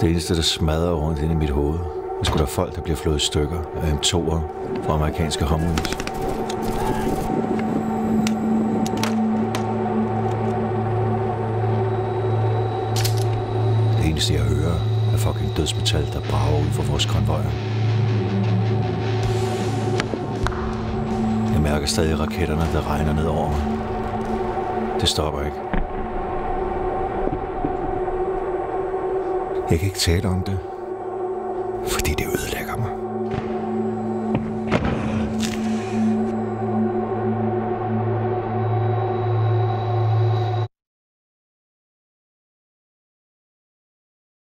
Det eneste, der smadrer rundt ind i mit hoved, er sgu der folk, der bliver flået i stykker af M2'er fra amerikanske Humvees. Det eneste, jeg hører, er fucking dødsmetal, der brager ud fra vores konvojer. Jeg mærker stadig raketterne, der regner ned over mig. Det stopper ikke. Jeg kan ikke tale om det,